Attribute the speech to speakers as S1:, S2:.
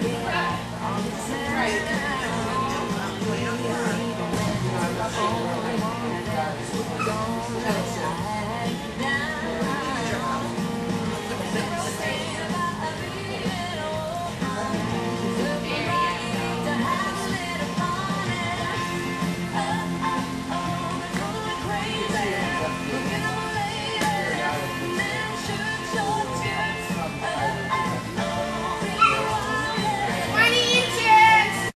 S1: be.